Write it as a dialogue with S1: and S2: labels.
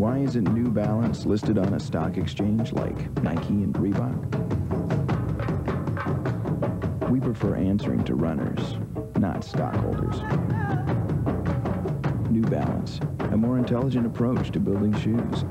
S1: Why isn't New Balance listed on a stock exchange like Nike and Reebok? We prefer answering to runners, not stockholders. New Balance, a more intelligent approach to building shoes.